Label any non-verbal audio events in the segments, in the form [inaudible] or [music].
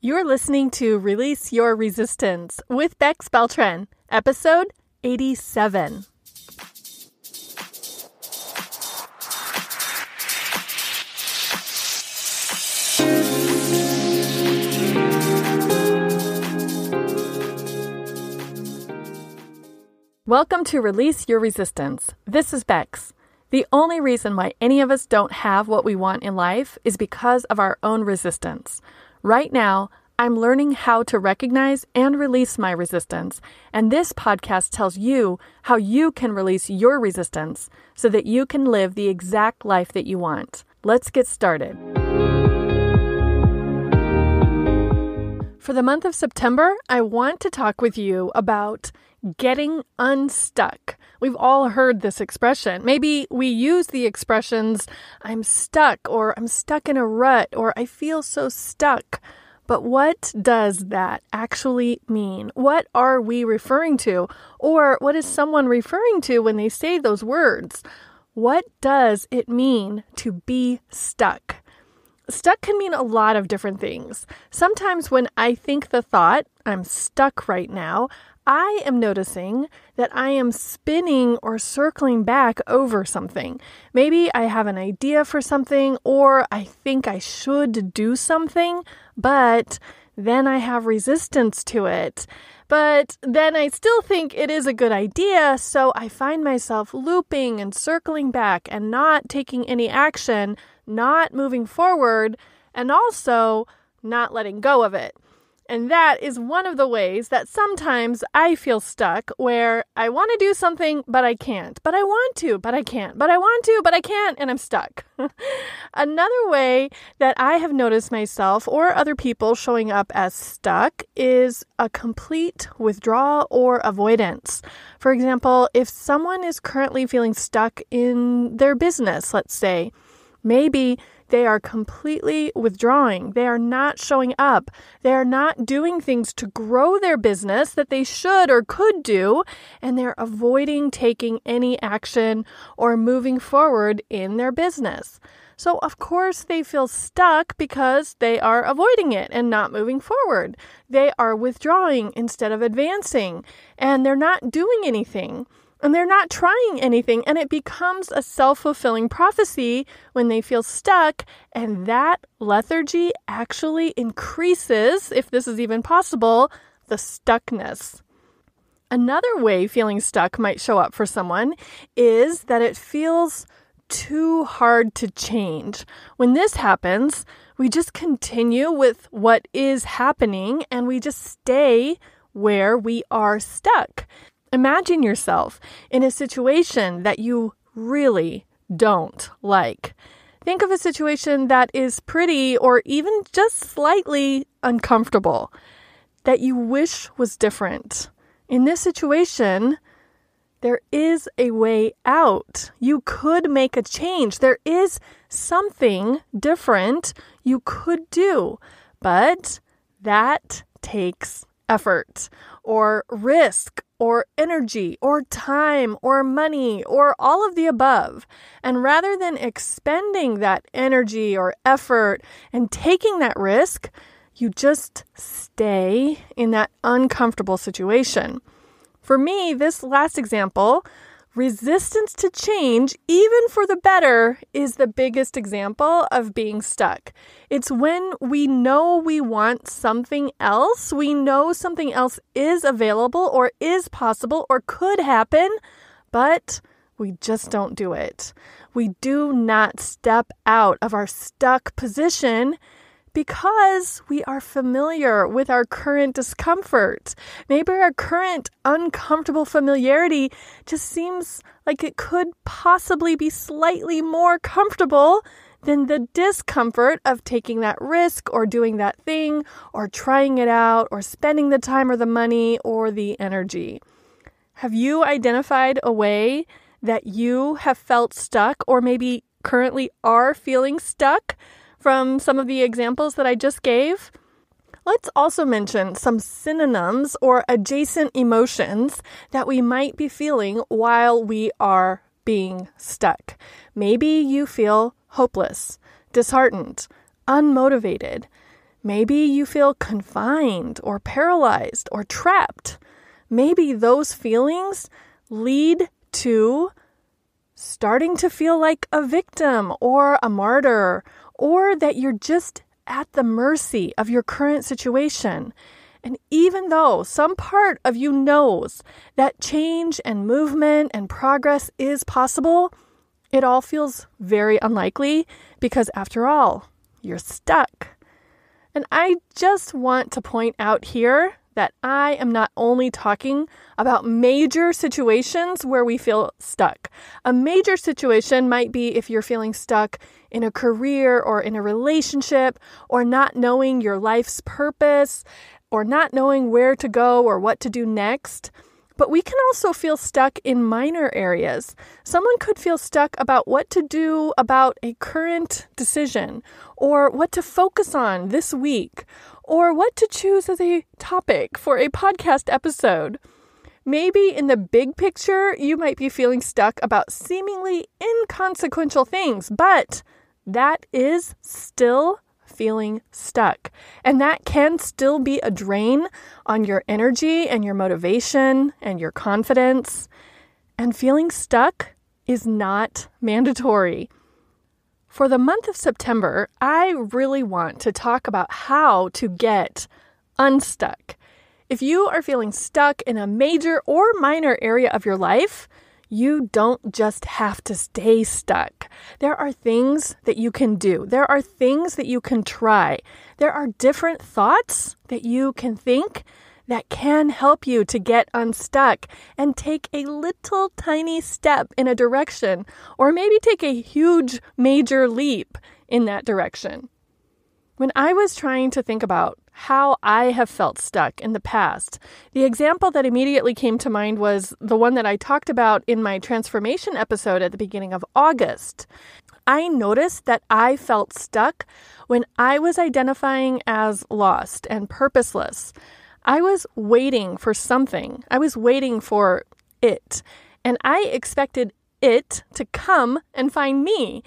You're listening to Release Your Resistance with Bex Beltran, episode 87. Welcome to Release Your Resistance. This is Bex. The only reason why any of us don't have what we want in life is because of our own resistance. Right now, I'm learning how to recognize and release my resistance, and this podcast tells you how you can release your resistance so that you can live the exact life that you want. Let's get started. For the month of September, I want to talk with you about getting unstuck. We've all heard this expression. Maybe we use the expressions, I'm stuck, or I'm stuck in a rut, or I feel so stuck. But what does that actually mean? What are we referring to? Or what is someone referring to when they say those words? What does it mean to be stuck? Stuck can mean a lot of different things. Sometimes when I think the thought, I'm stuck right now, I am noticing that I am spinning or circling back over something. Maybe I have an idea for something or I think I should do something, but then I have resistance to it. But then I still think it is a good idea, so I find myself looping and circling back and not taking any action not moving forward, and also not letting go of it. And that is one of the ways that sometimes I feel stuck where I want to do something, but I can't. But I want to, but I can't. But I want to, but I can't, and I'm stuck. [laughs] Another way that I have noticed myself or other people showing up as stuck is a complete withdrawal or avoidance. For example, if someone is currently feeling stuck in their business, let's say, Maybe they are completely withdrawing. They are not showing up. They are not doing things to grow their business that they should or could do, and they're avoiding taking any action or moving forward in their business. So, of course, they feel stuck because they are avoiding it and not moving forward. They are withdrawing instead of advancing, and they're not doing anything and they're not trying anything. And it becomes a self fulfilling prophecy when they feel stuck. And that lethargy actually increases, if this is even possible, the stuckness. Another way feeling stuck might show up for someone is that it feels too hard to change. When this happens, we just continue with what is happening and we just stay where we are stuck. Imagine yourself in a situation that you really don't like. Think of a situation that is pretty or even just slightly uncomfortable that you wish was different. In this situation, there is a way out. You could make a change. There is something different you could do, but that takes effort or risk or energy or time or money or all of the above. And rather than expending that energy or effort and taking that risk, you just stay in that uncomfortable situation. For me, this last example Resistance to change, even for the better, is the biggest example of being stuck. It's when we know we want something else, we know something else is available or is possible or could happen, but we just don't do it. We do not step out of our stuck position because we are familiar with our current discomfort. Maybe our current uncomfortable familiarity just seems like it could possibly be slightly more comfortable than the discomfort of taking that risk or doing that thing or trying it out or spending the time or the money or the energy. Have you identified a way that you have felt stuck or maybe currently are feeling stuck? From some of the examples that I just gave? Let's also mention some synonyms or adjacent emotions that we might be feeling while we are being stuck. Maybe you feel hopeless, disheartened, unmotivated. Maybe you feel confined or paralyzed or trapped. Maybe those feelings lead to starting to feel like a victim or a martyr, or that you're just at the mercy of your current situation. And even though some part of you knows that change and movement and progress is possible, it all feels very unlikely because, after all, you're stuck. And I just want to point out here that I am not only talking about major situations where we feel stuck. A major situation might be if you're feeling stuck in a career or in a relationship or not knowing your life's purpose or not knowing where to go or what to do next. But we can also feel stuck in minor areas. Someone could feel stuck about what to do about a current decision, or what to focus on this week, or what to choose as a topic for a podcast episode. Maybe in the big picture, you might be feeling stuck about seemingly inconsequential things, but that is still feeling stuck. And that can still be a drain on your energy and your motivation and your confidence. And feeling stuck is not mandatory. For the month of September, I really want to talk about how to get unstuck. If you are feeling stuck in a major or minor area of your life, you don't just have to stay stuck. There are things that you can do. There are things that you can try. There are different thoughts that you can think that can help you to get unstuck and take a little tiny step in a direction, or maybe take a huge major leap in that direction. When I was trying to think about how I have felt stuck in the past. The example that immediately came to mind was the one that I talked about in my transformation episode at the beginning of August. I noticed that I felt stuck when I was identifying as lost and purposeless. I was waiting for something, I was waiting for it, and I expected it to come and find me.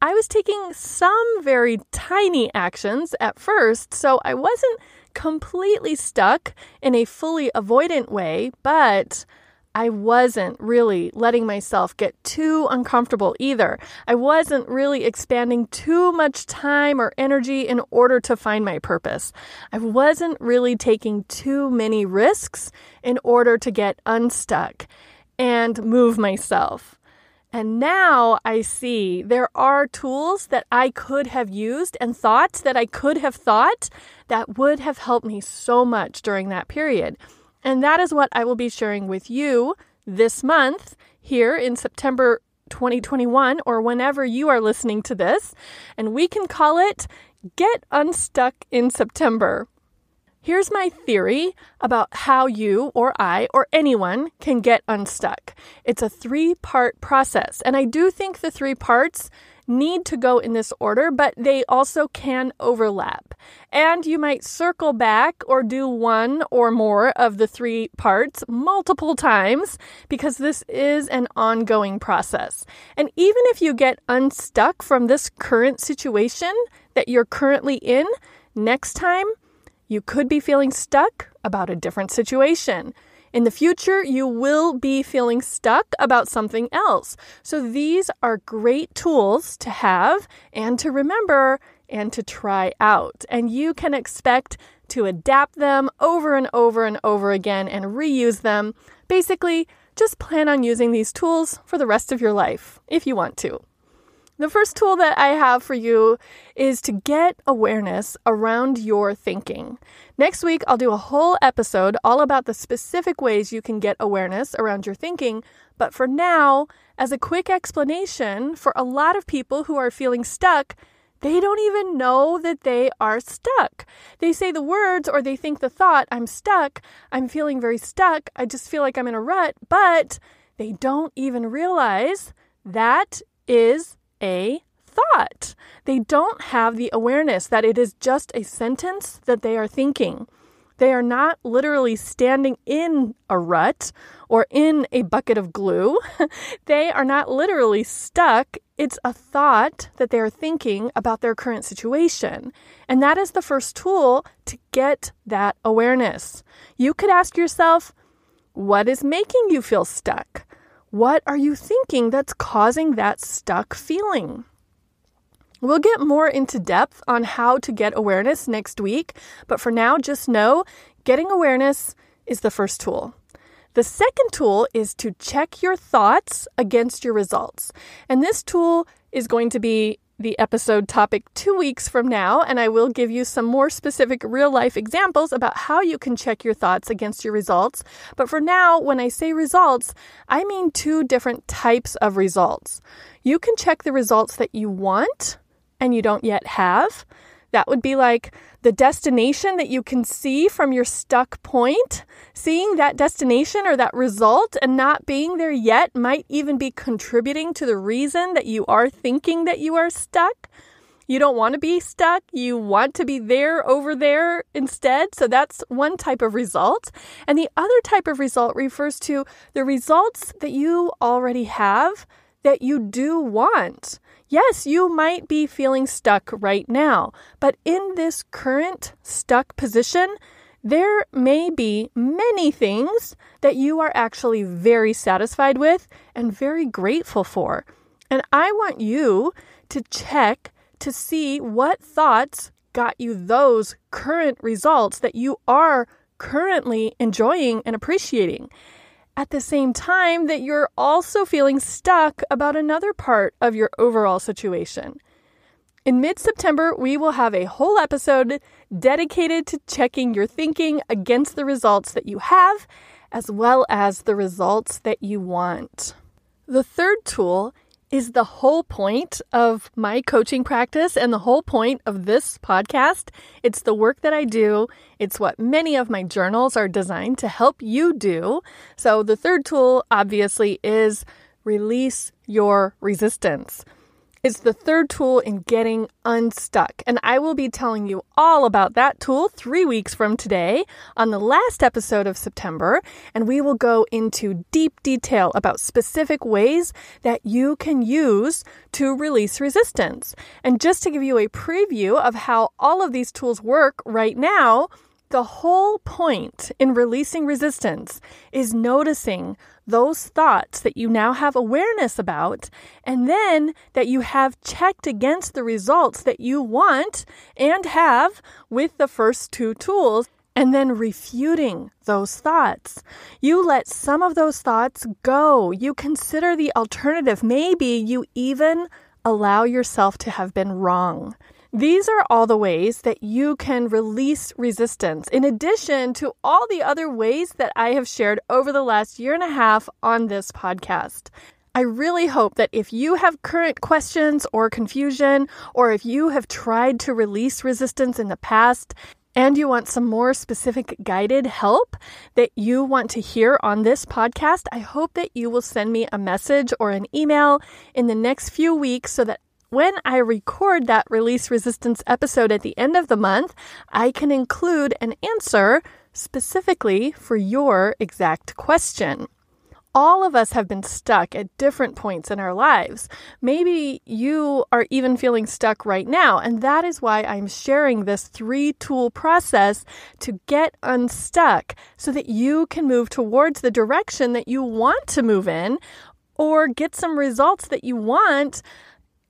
I was taking some very tiny actions at first, so I wasn't completely stuck in a fully avoidant way, but I wasn't really letting myself get too uncomfortable either. I wasn't really expanding too much time or energy in order to find my purpose. I wasn't really taking too many risks in order to get unstuck and move myself. And now I see there are tools that I could have used and thoughts that I could have thought that would have helped me so much during that period. And that is what I will be sharing with you this month here in September 2021 or whenever you are listening to this. And we can call it Get Unstuck in September. Here's my theory about how you or I or anyone can get unstuck. It's a three part process, and I do think the three parts need to go in this order, but they also can overlap. And you might circle back or do one or more of the three parts multiple times because this is an ongoing process. And even if you get unstuck from this current situation that you're currently in, next time, you could be feeling stuck about a different situation. In the future, you will be feeling stuck about something else. So, these are great tools to have and to remember and to try out. And you can expect to adapt them over and over and over again and reuse them. Basically, just plan on using these tools for the rest of your life if you want to. The first tool that I have for you is to get awareness around your thinking. Next week, I'll do a whole episode all about the specific ways you can get awareness around your thinking. But for now, as a quick explanation, for a lot of people who are feeling stuck, they don't even know that they are stuck. They say the words or they think the thought, I'm stuck, I'm feeling very stuck, I just feel like I'm in a rut, but they don't even realize that is a thought. They don't have the awareness that it is just a sentence that they are thinking. They are not literally standing in a rut or in a bucket of glue. [laughs] they are not literally stuck. It's a thought that they are thinking about their current situation. And that is the first tool to get that awareness. You could ask yourself, what is making you feel stuck? What are you thinking that's causing that stuck feeling? We'll get more into depth on how to get awareness next week, but for now, just know getting awareness is the first tool. The second tool is to check your thoughts against your results. And this tool is going to be the episode topic two weeks from now, and I will give you some more specific real life examples about how you can check your thoughts against your results. But for now, when I say results, I mean two different types of results. You can check the results that you want and you don't yet have. That would be like the destination that you can see from your stuck point. Seeing that destination or that result and not being there yet might even be contributing to the reason that you are thinking that you are stuck. You don't want to be stuck. You want to be there over there instead. So that's one type of result. And the other type of result refers to the results that you already have that you do want. Yes, you might be feeling stuck right now, but in this current stuck position, there may be many things that you are actually very satisfied with and very grateful for. And I want you to check to see what thoughts got you those current results that you are currently enjoying and appreciating at the same time that you're also feeling stuck about another part of your overall situation. In mid September, we will have a whole episode dedicated to checking your thinking against the results that you have, as well as the results that you want. The third tool is the whole point of my coaching practice and the whole point of this podcast. It's the work that I do. It's what many of my journals are designed to help you do. So the third tool, obviously, is release your resistance. It's the third tool in getting unstuck. And I will be telling you all about that tool three weeks from today on the last episode of September. And we will go into deep detail about specific ways that you can use to release resistance. And just to give you a preview of how all of these tools work right now, the whole point in releasing resistance is noticing those thoughts that you now have awareness about, and then that you have checked against the results that you want and have with the first two tools, and then refuting those thoughts. You let some of those thoughts go. You consider the alternative. Maybe you even allow yourself to have been wrong. These are all the ways that you can release resistance, in addition to all the other ways that I have shared over the last year and a half on this podcast. I really hope that if you have current questions or confusion, or if you have tried to release resistance in the past, and you want some more specific guided help that you want to hear on this podcast, I hope that you will send me a message or an email in the next few weeks so that when I record that release resistance episode at the end of the month, I can include an answer specifically for your exact question. All of us have been stuck at different points in our lives. Maybe you are even feeling stuck right now, and that is why I'm sharing this three tool process to get unstuck so that you can move towards the direction that you want to move in or get some results that you want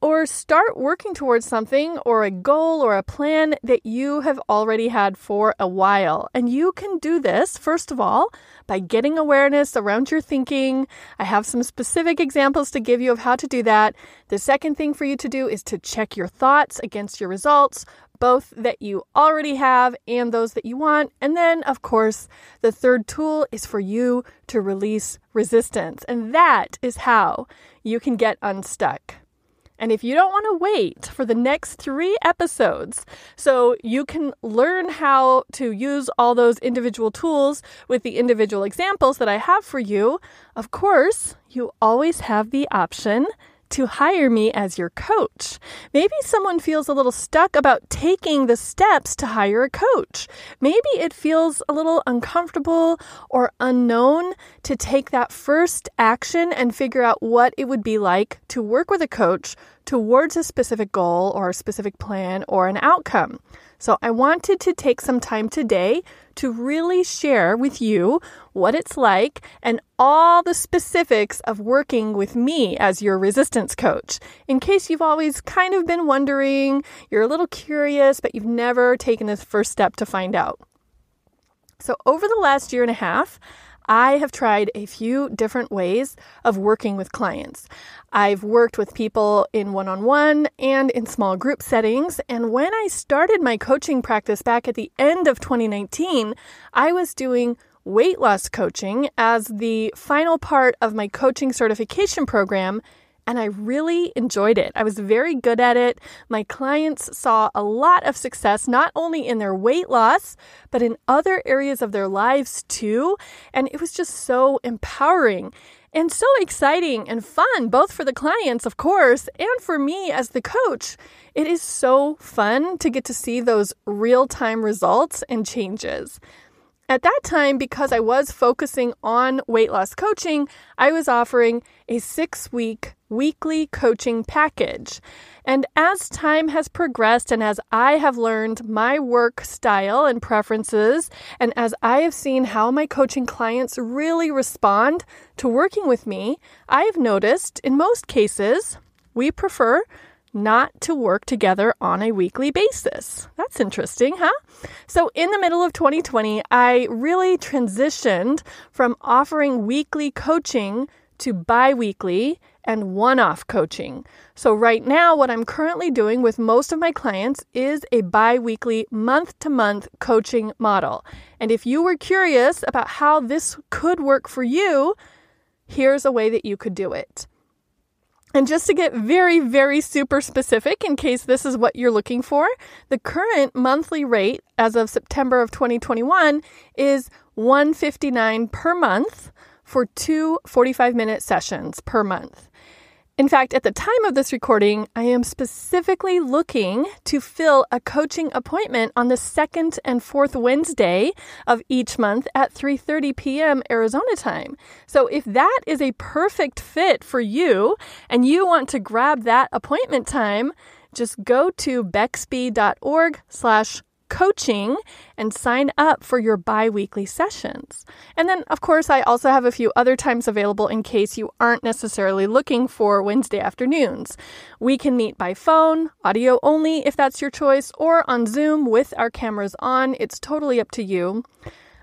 or start working towards something or a goal or a plan that you have already had for a while. And you can do this, first of all, by getting awareness around your thinking. I have some specific examples to give you of how to do that. The second thing for you to do is to check your thoughts against your results, both that you already have and those that you want. And then, of course, the third tool is for you to release resistance. And that is how you can get unstuck. And if you don't want to wait for the next three episodes, so you can learn how to use all those individual tools with the individual examples that I have for you, of course, you always have the option to hire me as your coach. Maybe someone feels a little stuck about taking the steps to hire a coach. Maybe it feels a little uncomfortable or unknown to take that first action and figure out what it would be like to work with a coach towards a specific goal or a specific plan or an outcome. So I wanted to take some time today to really share with you what it's like and all the specifics of working with me as your resistance coach. In case you've always kind of been wondering, you're a little curious, but you've never taken this first step to find out. So, over the last year and a half, I have tried a few different ways of working with clients. I've worked with people in one on one and in small group settings. And when I started my coaching practice back at the end of 2019, I was doing weight loss coaching as the final part of my coaching certification program and I really enjoyed it. I was very good at it. My clients saw a lot of success, not only in their weight loss, but in other areas of their lives too. And it was just so empowering and so exciting and fun, both for the clients, of course, and for me as the coach. It is so fun to get to see those real time results and changes. At that time, because I was focusing on weight loss coaching, I was offering a six week weekly coaching package. And as time has progressed and as I have learned my work style and preferences, and as I have seen how my coaching clients really respond to working with me, I've noticed in most cases we prefer not to work together on a weekly basis. That's interesting, huh? So, in the middle of 2020, I really transitioned from offering weekly coaching to bi weekly and one off coaching. So, right now, what I'm currently doing with most of my clients is a bi weekly, month to month coaching model. And if you were curious about how this could work for you, here's a way that you could do it. And just to get very, very super specific, in case this is what you're looking for, the current monthly rate as of September of 2021 is 159 per month for two 45 minute sessions per month. In fact, at the time of this recording, I am specifically looking to fill a coaching appointment on the second and fourth Wednesday of each month at 3:30 p.m. Arizona time. So if that is a perfect fit for you and you want to grab that appointment time, just go to bexb.org slash coaching and sign up for your bi weekly sessions. And then, of course, I also have a few other times available in case you aren't necessarily looking for Wednesday afternoons. We can meet by phone, audio only if that's your choice, or on Zoom with our cameras on. It's totally up to you.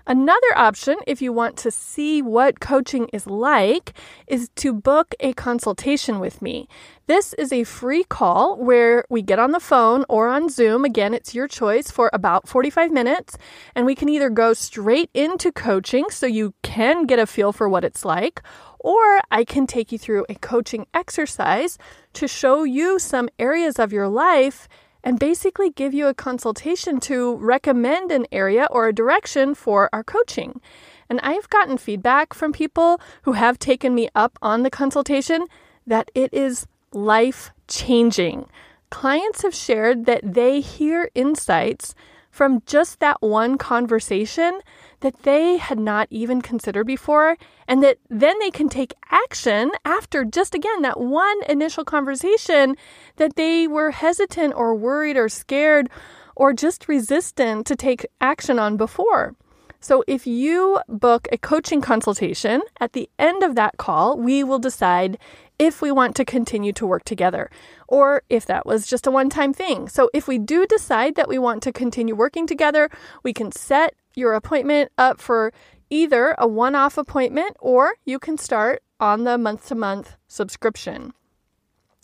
Another option, if you want to see what coaching is like, is to book a consultation with me. This is a free call where we get on the phone or on Zoom. Again, it's your choice for about 45 minutes. And we can either go straight into coaching so you can get a feel for what it's like, or I can take you through a coaching exercise to show you some areas of your life and basically give you a consultation to recommend an area or a direction for our coaching. And I've gotten feedback from people who have taken me up on the consultation that it is life changing. Clients have shared that they hear insights from just that one conversation that they had not even considered before, and that then they can take action after just again that one initial conversation that they were hesitant or worried or scared or just resistant to take action on before. So, if you book a coaching consultation, at the end of that call, we will decide if we want to continue to work together or if that was just a one time thing. So, if we do decide that we want to continue working together, we can set your appointment up for either a one off appointment or you can start on the month to month subscription.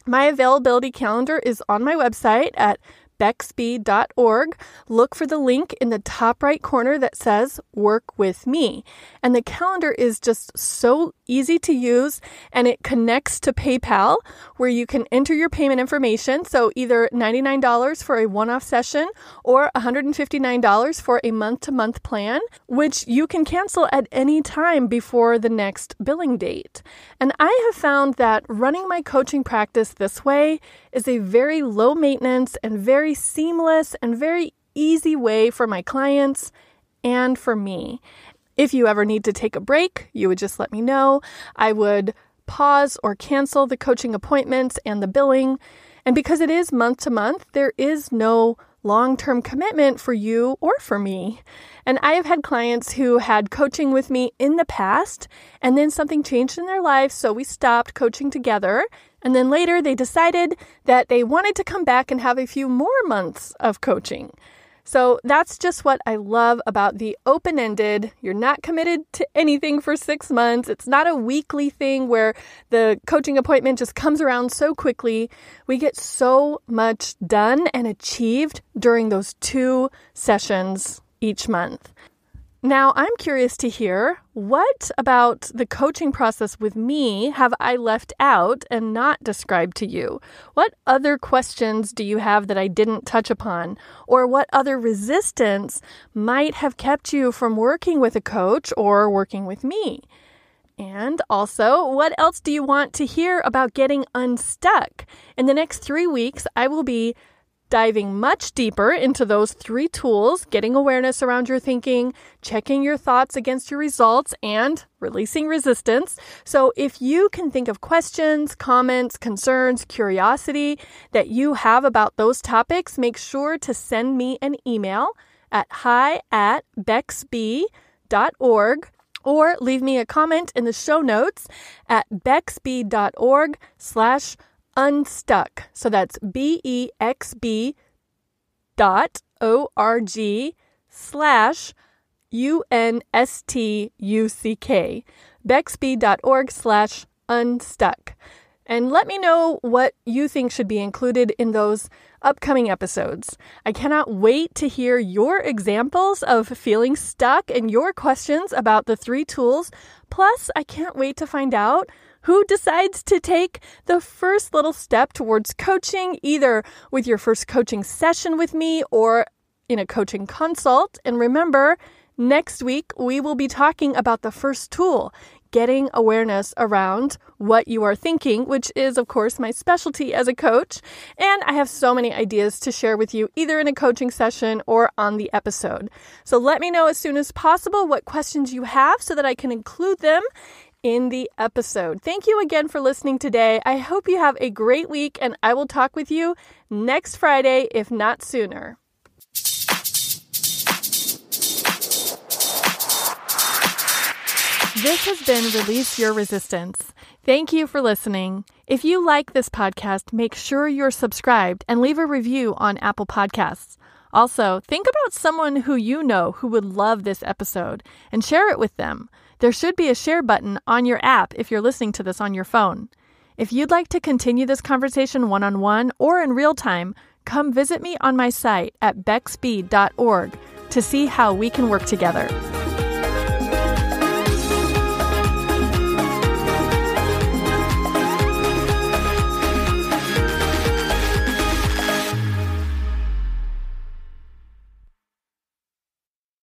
My availability calendar is on my website at bexb.org. Look for the link in the top right corner that says Work with Me. And the calendar is just so easy to use and it connects to PayPal where you can enter your payment information. So either $99 for a one off session or $159 for a month to month plan, which you can cancel at any time before the next billing date. And I have found that running my coaching practice this way is a very low maintenance and very seamless and very easy way for my clients and for me. If you ever need to take a break, you would just let me know. I would pause or cancel the coaching appointments and the billing. And because it is month to month, there is no long term commitment for you or for me. And I have had clients who had coaching with me in the past, and then something changed in their life, so we stopped coaching together. And then later they decided that they wanted to come back and have a few more months of coaching. So that's just what I love about the open ended. You're not committed to anything for six months. It's not a weekly thing where the coaching appointment just comes around so quickly. We get so much done and achieved during those two sessions each month. Now, I'm curious to hear what about the coaching process with me have I left out and not described to you? What other questions do you have that I didn't touch upon? Or what other resistance might have kept you from working with a coach or working with me? And also, what else do you want to hear about getting unstuck? In the next three weeks, I will be diving much deeper into those three tools getting awareness around your thinking, checking your thoughts against your results, and releasing resistance. So, if you can think of questions, comments, concerns, curiosity that you have about those topics, make sure to send me an email at hi at bexb.org or leave me a comment in the show notes at bexb.org slash unstuck. So that's B E X B dot O R G slash U N S T U C K. Bexb.org slash unstuck. And let me know what you think should be included in those upcoming episodes. I cannot wait to hear your examples of feeling stuck and your questions about the three tools. Plus, I can't wait to find out who decides to take the first little step towards coaching, either with your first coaching session with me or in a coaching consult. And remember, next week we will be talking about the first tool, getting awareness around what you are thinking, which is, of course, my specialty as a coach. And I have so many ideas to share with you, either in a coaching session or on the episode. So let me know as soon as possible what questions you have so that I can include them in the episode. Thank you again for listening today. I hope you have a great week, and I will talk with you next Friday, if not sooner. This has been Release Your Resistance. Thank you for listening. If you like this podcast, make sure you're subscribed and leave a review on Apple Podcasts. Also, think about someone who you know who would love this episode and share it with them. There should be a share button on your app if you're listening to this on your phone. If you'd like to continue this conversation one on one or in real time, come visit me on my site at bexb.org to see how we can work together.